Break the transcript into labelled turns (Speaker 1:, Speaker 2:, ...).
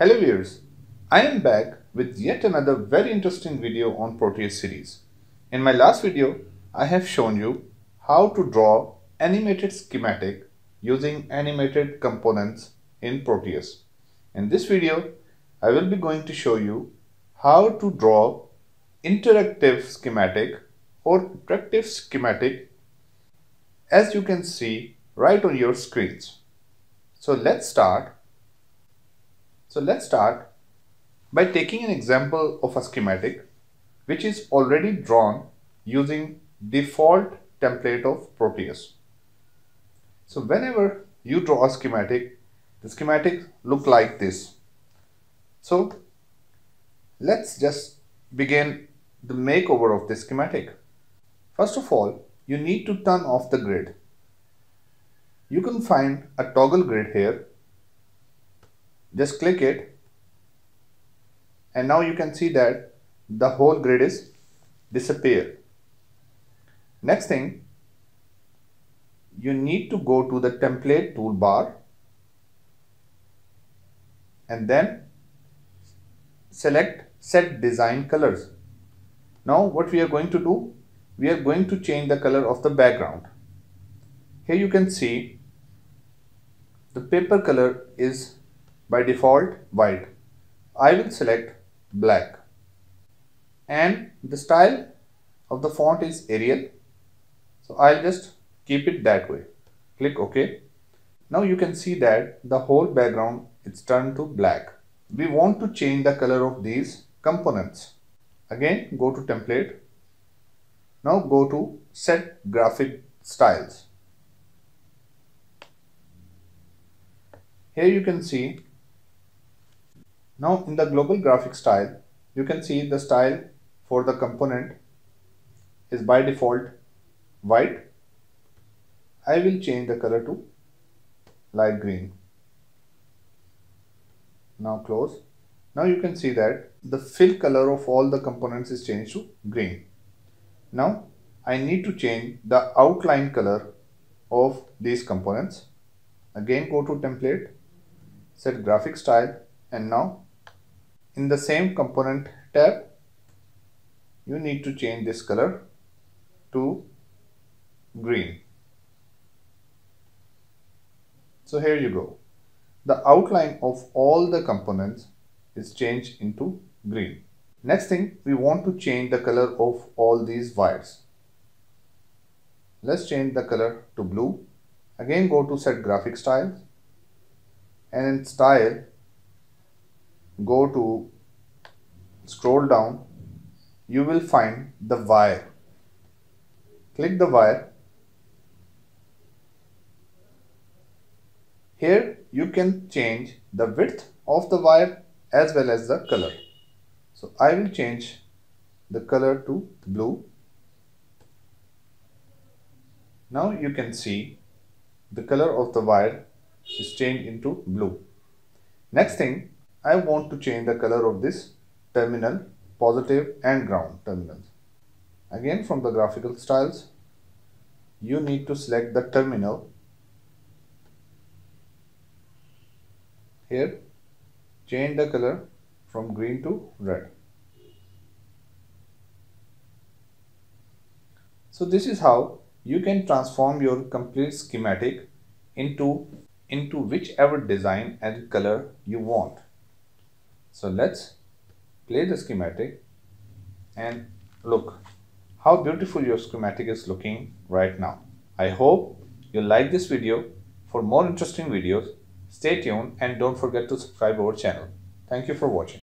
Speaker 1: Hello viewers, I am back with yet another very interesting video on Proteus series. In my last video, I have shown you how to draw animated schematic using animated components in Proteus. In this video, I will be going to show you how to draw interactive schematic or interactive schematic as you can see right on your screens. So let's start so let's start by taking an example of a schematic which is already drawn using default template of Proteus. So whenever you draw a schematic, the schematic look like this. So let's just begin the makeover of this schematic. First of all, you need to turn off the grid. You can find a toggle grid here just click it. And now you can see that the whole grid is disappear. Next thing you need to go to the template toolbar. And then select set design colors. Now what we are going to do? We are going to change the color of the background. Here you can see the paper color is by default white. I will select black and the style of the font is Arial. So I'll just keep it that way. Click OK. Now you can see that the whole background is turned to black. We want to change the color of these components. Again go to template. Now go to set graphic styles. Here you can see now in the global graphic style, you can see the style for the component is by default white. I will change the color to light green. Now close. Now you can see that the fill color of all the components is changed to green. Now I need to change the outline color of these components. Again go to template, set graphic style and now in the same component tab you need to change this color to green. So here you go. The outline of all the components is changed into green. Next thing we want to change the color of all these wires. Let's change the color to blue. Again go to set graphic styles and in style go to scroll down you will find the wire. Click the wire. Here you can change the width of the wire as well as the color. So I will change the color to blue. Now you can see the color of the wire is changed into blue. Next thing I want to change the color of this terminal positive and ground terminals. Again from the graphical styles you need to select the terminal here change the color from green to red. So this is how you can transform your complete schematic into into whichever design and color you want. So let's play the schematic and look how beautiful your schematic is looking right now. I hope you like this video. For more interesting videos, stay tuned and don't forget to subscribe our channel. Thank you for watching.